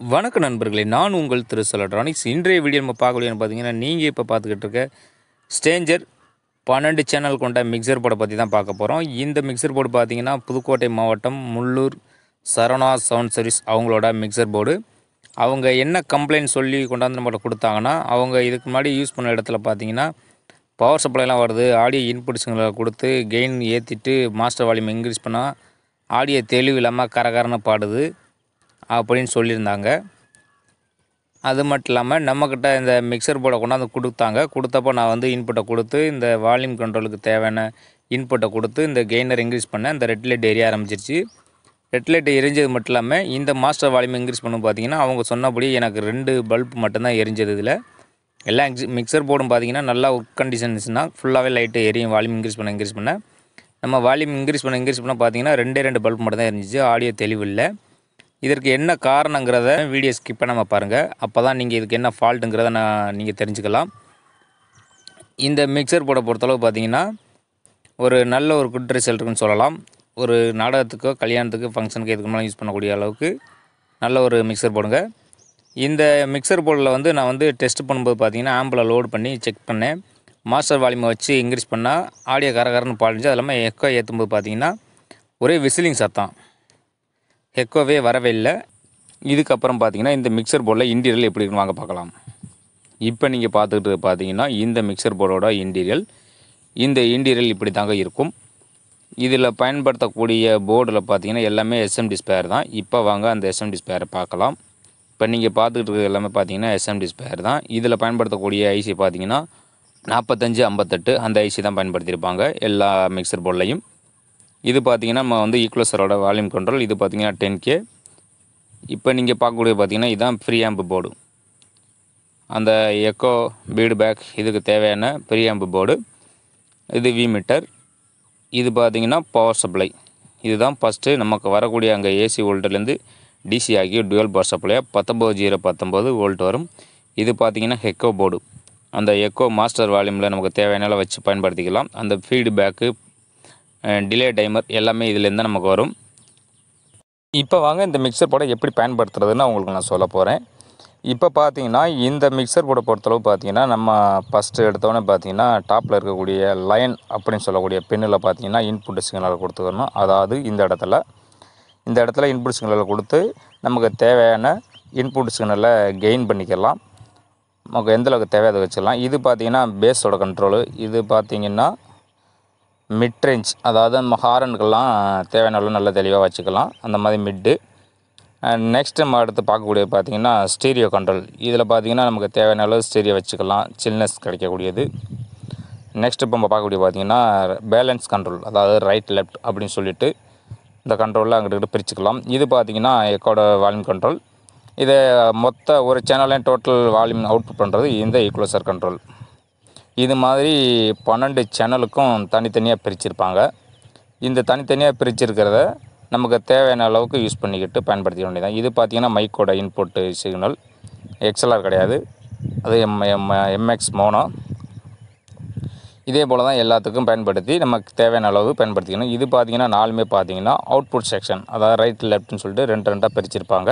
வணக்க நண்பர்களே நான் உங்கள் திரு எலக்ட்ரானிக்ஸ் இன்றைய வீடியோ நம்ம பார்க்கக்கூடியன்னு பார்த்தீங்கன்னா நீங்கள் இப்போ பார்த்துக்கிட்டு இருக்க ஸ்டேஞ்சர் பன்னெண்டு சேனல் கொண்ட மிக்சர் போர்டை பற்றி தான் பார்க்க போகிறோம் இந்த மிக்சர் போர்டு பார்த்தீங்கன்னா புதுக்கோட்டை மாவட்டம் முள்ளூர் சரவணா சவுண்ட் சர்வீஸ் அவங்களோட மிக்சர் போர்டு அவங்க என்ன கம்ப்ளைண்ட் சொல்லி கொண்டாந்து நம்மகிட்ட கொடுத்தாங்கன்னா அவங்க இதுக்கு முன்னாடி யூஸ் பண்ண இடத்துல பார்த்தீங்கன்னா பவர் சப்ளைலாம் வருது. ஆடியோ இன்புட்ஸுங்களை கொடுத்து கெயின் ஏற்றிட்டு மாஸ்டர் வால்யூம் இன்க்ரீஸ் பண்ணால் ஆடியோ தெளிவு இல்லாமல் கரகரன்னு பாடுது. அப்படின்னு சொல்லியிருந்தாங்க. அது மட்டும் இல்லாமல் நம்மக்கிட்ட இந்த மிக்சர் போர்டை கொண்டாந்து கொடுத்தாங்க. கொடுத்தப்போ நான் வந்து இன்புட்டை கொடுத்து இந்த வால்யூம் கண்ட்ரோலுக்கு தேவையான இன்புட்டை கொடுத்து இந்த கெய்னர் இன்க்ரீஸ் பண்ணேன் இந்த ரெட் லைட் எரிய ஆரம்பிச்சிருச்சு. ரெட் லைட் எரிஞ்சது மட்டும் இல்லாமல் இந்த மாஸ்டர் வால்யூம் இன்க்ரீஸ் பண்ணும் பார்த்தீங்கன்னா அவங்க சொன்னபடி எனக்கு ரெண்டு பல்ப் மட்டும்தான் எரிஞ்சது இதில். எல்லா மிக்சர் போர்டும் பார்த்தீங்கன்னா நல்லா ஒர்க் கண்டிஷன்ஸ்னால் ஃபுல்லாகவே லைட்டு எரியும் வால்யூம் இன்க்ரீஸ் பண்ண இன்க்ரீஸ் பண்ண. நம்ம வால்யூம் இன்க்ரீஸ் பண்ண இன்க்ரீஸ் பண்ண பார்த்தீங்கன்னா ரெண்டே ரெண்டு பல்ப் மட்டும் தான் எரிஞ்சிச்சு. ஆடியோ தெளிவு இல்லை. இதற்கு என்ன காரணங்கிறத வீடியோ ஸ்கிப் பண்ணாமல் பாருங்கள் அப்போ தான் நீங்கள் இதுக்கு என்ன ஃபால்ட்டுங்கிறத நான் நீங்கள் தெரிஞ்சுக்கலாம். இந்த மிக்சர் போட பொறுத்தளவு பார்த்தீங்கன்னா ஒரு நல்ல ஒரு குட் ரிசல்ட் இருக்குன்னு சொல்லலாம். ஒரு நாடகத்துக்கோ கல்யாணத்துக்கு ஃபங்க்ஷனுக்கு இதுக்கு மேலே யூஸ் பண்ணக்கூடிய அளவுக்கு நல்ல ஒரு மிக்சர் போடுங்க. இந்த மிக்சர் போர்டில் வந்து நான் வந்து டெஸ்ட் பண்ணும்போது பார்த்தீங்கன்னா ஆம்பில் லோடு பண்ணி செக் பண்ணேன். மாஸ்டர் வால்யூமை வச்சு இன்க்ரீஸ் பண்ணால் ஆடியோ கரகரன்னு பாடிஞ்சு அது இல்லாமல் எக்கோ ஏற்றும்போது பார்த்தீங்கன்னா ஒரே விசிலிங் சத்தம் எக்கோவே வரவே இல்லை இதுக்கப்புறம் பார்த்தீங்கன்னா இந்த மிக்சர் போர்டில் இன்டீரியல் எப்படி இருக்குன்னு வாங்க பார்க்கலாம். இப்போ நீங்கள் பார்த்துக்கிட்டு பார்த்தீங்கன்னா இந்த மிக்சர் போர்டோட இன்டீரியல் இந்த இன்டீரியல் இப்படி தாங்க இருக்கும். இதில் பயன்படுத்தக்கூடிய போர்டில் பார்த்தீங்கன்னா எல்லாமே எஸ்எம்டி ஸ்பேர் தான். இப்போ வாங்க அந்த எஸ்எம்டி ஸ்பேரை பார்க்கலாம். இப்போ நீங்கள் பார்த்துக்கிட்டு இருக்கிறது எல்லாமே பார்த்தீங்கன்னா எஸ்எம்டி ஸ்பேர் தான். இதில் பயன்படுத்தக்கூடிய ஐசி பார்த்தீங்கன்னா நாற்பத்தஞ்சு ஐம்பத்தெட்டு அந்த ஐசி தான் பயன்படுத்தியிருப்பாங்க. எல்லா மிக்சர் போர்ட்லையும் இது பார்த்தீங்கன்னா நம்ம வந்து ஈக்குவலசரோட வால்யூம் கண்ட்ரோல் இது பார்த்தீங்கன்னா டென் கே இப்போ நீங்கள் பார்க்கக்கூடிய பார்த்தீங்கன்னா இதுதான் ஃப்ரீ ஆம்பு போர்டு அந்த எக்கோ பீடு பேக் இதுக்கு தேவையான ஃப்ரீ ஆம்பு போர்டு இது வி மீட்டர் இது பார்த்தீங்கன்னா பவர் சப்ளை இதுதான் ஃபஸ்ட்டு நமக்கு வரக்கூடிய அங்கே ஏசி வோல்ட்லேருந்து டிசி ஆகி டுவெல் பவர் சப்ளையாக பத்தொம்போது ஜீரோ பத்தொம்போது வோல்ட் வரும். இது பார்த்திங்கன்னா ஹெக்கோ போர்டு அந்த எக்கோ மாஸ்டர் வால்யூமில் நமக்கு தேவையான வச்சு பயன்படுத்திக்கலாம். அந்த ஃபீட்பேக்கு டிலே டைமர் எல்லாமே இதுலேருந்து நமக்கு வரும். இப்போ வாங்க இந்த மிக்சர் போட எப்படி பயன்படுத்துறதுன்னு உங்களுக்கு நான் சொல்ல போகிறேன் இப்போ பார்த்தீங்கன்னா இந்த மிக்சர் போட பொறுத்தளவு பார்த்தீங்கன்னா நம்ம ஃபஸ்ட்டு எடுத்தோடனே பார்த்தீங்கன்னா டாப்பில் இருக்கக்கூடிய லைன் அப்படின்னு சொல்லக்கூடிய பெண்ணில் பார்த்தீங்கன்னா இன்புட் சிக்னல் கொடுத்துக்கணும். அதாவது இந்த இடத்துல. இந்த இடத்துல இன்புட் சிக்னலை கொடுத்து நமக்கு தேவையான இன்புட் சிக்னலை கெயின் பண்ணிக்கலாம். நமக்கு எந்த அளவுக்கு தேவை அதை வச்சிடலாம். இது பார்த்தீங்கன்னா பேஸோட கண்ட்ரோலு இது பார்த்தீங்கன்னா மிட்ரேஞ்ச் அதாவது நம்ம ஹாரனுக்கெல்லாம் தேவையான அளவு நல்ல தெளிவாக வச்சுக்கலாம். அந்த மாதிரி மிட்டு நெக்ஸ்ட் நம்ம அடுத்து பார்க்கக்கூடிய பார்த்தீங்கன்னா ஸ்டீரியோ கண்ட்ரோல் இதில் பார்த்தீங்கன்னா நமக்கு தேவையான அளவு ஸ்டீரியோ வச்சுக்கலாம். சில்னஸ் கிடைக்கக்கூடியது. நெக்ஸ்ட் இப்போ நம்ம பார்க்கக்கூடிய பார்த்தீங்கன்னா பேலன்ஸ் கண்ட்ரோல் அதாவது ரைட் லெஃப்ட் அப்படின்னு சொல்லிட்டு இந்த கண்ட்ரோலில் அங்கிட்டு பிரிச்சுக்கலாம். இது பார்த்திங்கன்னா எக்கோட வால்யூம் கண்ட்ரோல் இதை மொத்த ஒரு சேனலையும் டோட்டல் வால்யூம் அவுட்புட் பண்ணுறது இந்த ஈக்குவலசர் கண்ட்ரோல் இது மாதிரி பன்னெண்டு சேனலுக்கும் தனித்தனியாக பிரிச்சிருப்பாங்க. இந்த தனித்தனியாக பிரிச்சிருக்கிறத நமக்கு தேவையான அளவுக்கு யூஸ் பண்ணிக்கிட்டு பயன்படுத்திக்க வேண்டியதான் இது பார்த்திங்கன்னா மைக்கோட இன்புட்டு சிக்னல் எக்ஸ்எல்ஆர் கிடையாது. அது எம் எம் எம்எக்ஸ் மோனோ இதே போல் தான் எல்லாத்துக்கும் பயன்படுத்தி நமக்கு தேவையான அளவு பயன்படுத்திக்கணும். இது பார்த்திங்கன்னா நாலுமே பார்த்தீங்கன்னா அவுட்புட் செக்ஷன் அதாவது ரைட் லெஃப்ட்னு சொல்லிட்டு ரெண்டு ரெண்டாக பிரிச்சிருப்பாங்க.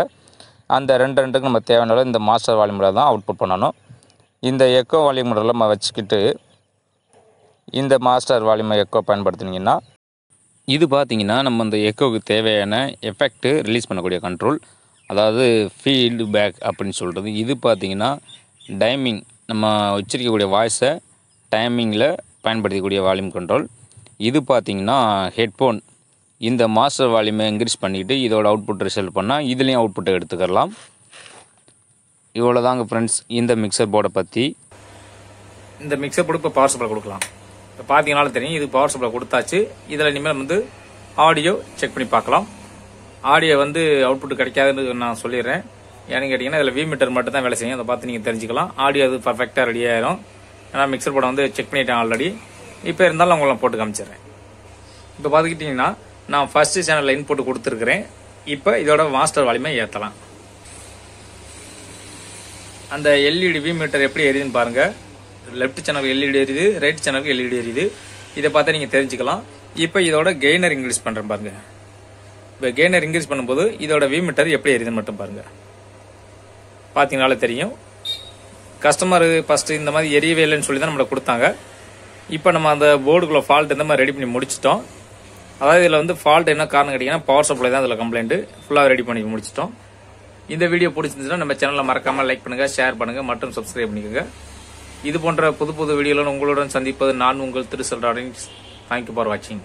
அந்த ரெண்டு ரெண்டுக்கு நம்ம தேவையான அளவு இந்த மாஸ்டர் வால்யூமில் தான் அவுட்புட் பண்ணணும். இந்த எக்கோ வால்யூம் நம்ம வச்சுக்கிட்டு இந்த மாஸ்டர் வால்யூமை எக்கோ பயன்படுத்தினீங்கன்னா இது பார்த்தீங்கன்னா நம்ம இந்த எக்கோவுக்கு தேவையான எஃபெக்ட்டு ரிலீஸ் பண்ணக்கூடிய கண்ட்ரோல் அதாவது ஃபீல்டு பேக் அப்படின்னு சொல்கிறது இது பார்த்தீங்கன்னா டைமிங் நம்ம வச்சிருக்கக்கூடிய வாய்ஸை டைமிங்கில் பயன்படுத்தக்கூடிய வால்யூம் கண்ட்ரோல் இது பார்த்தீங்கன்னா ஹெட்ஃபோன் இந்த மாஸ்டர் வால்யூமை இன்க்ரீஸ் பண்ணிக்கிட்டு இதோட அவுட்புட் ரிசல்ட் பண்ணால் இதுலேயும் அவுட்புட்டை எடுத்துக்கலாம் இவ்வளோ தாங்க ஃப்ரெண்ட்ஸ் இந்த மிக்சர் போர்டை பற்றி இந்த மிக்சர் போர்டு இப்போ பவர் சப்ளை கொடுக்கலாம். இப்போ பார்த்தீங்கனாலும் தெரியும் இது பவர் சப்ளை கொடுத்தாச்சு. இதில் இனிமேல் வந்து ஆடியோ செக் பண்ணி பார்க்கலாம். ஆடியோ வந்து அவுட்புட் கிடைக்காதுன்னு நான் சொல்லிடுறேன். ஏன்னு கேட்டிங்கன்னா இதில் வி மீட்டர் மட்டும் தான் வேலை செய்யும். அதை பார்த்து நீங்கள் தெரிஞ்சுக்கலாம். ஆடியோ அது பர்ஃபெக்டாக ரெடி ஆயிரும். ஏன்னா மிக்சர் போர்டை வந்து செக் பண்ணிட்டேன் ஆல்ரெடி இப்போ இருந்தாலும் உங்களை போட்டு காமிச்சிடுறேன். இப்போ பார்த்துக்கிட்டிங்கன்னா நான் ஃபர்ஸ்ட் சேனலில் இன்புட் கொடுத்துருக்குறேன். இப்போ இதோட மாஸ்டர் வால்யூமை ஏற்றலாம் அந்த எல்இடி வி மீட்டர் எப்படி எரியுதுன்னு பாருங்கள் லெஃப்ட் சேனல் எல்இடி எரியுது ரைட் சேனலுக்கு எல்இடி எரியுது. இதை பார்த்து நீங்கள் தெரிஞ்சுக்கலாம். இப்போ இதோட கெய்னர் இன்க்ரீஸ் பண்ணுறேன் பாருங்க. இப்போ கெய்னர் இன்க்ரீஸ் பண்ணும்போது இதோட வி மீட்டர் எப்படி எரியுதுன்னு மட்டும் பாருங்க. பார்த்தீங்கனாலே தெரியும். கஸ்டமர் ஃபஸ்ட்டு இந்த மாதிரி எரியவே இல்லைன்னு சொல்லி தான் நம்மளுக்கு கொடுத்தாங்க. இப்போ நம்ம அந்த போர்டுக்குள்ள ஃபால்ட் இந்த மாதிரி ரெடி பண்ணி முடிச்சிட்டோம். அதாவது இதில் வந்து ஃபால்ட் என்ன காரணம் கேட்டிங்கன்னா பவர் சப்ளை தான் இதில் கம்ப்ளைண்ட்டு ஃபுல்லாக ரெடி பண்ணி முடிச்சிட்டோம். இந்த வீடியோ பிடிச்சிருந்துச்சுன்னா நம்ம சேனலில் மறக்காமல் லைக் பண்ணுங்கள் ஷேர் பண்ணுங்கள் மற்றும் சப்ஸ்கிரைப் பண்ணிக்கோங்க. இது போன்ற புது புது வீடியோவில் உங்களுடன் சந்திப்பது நான் உங்கள் திருசல்ராடின் தேங்க்யூ ஃபார் வாட்சிங்